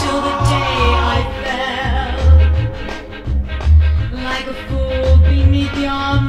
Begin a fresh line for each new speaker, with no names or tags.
till the day I fell like a fool beneath your.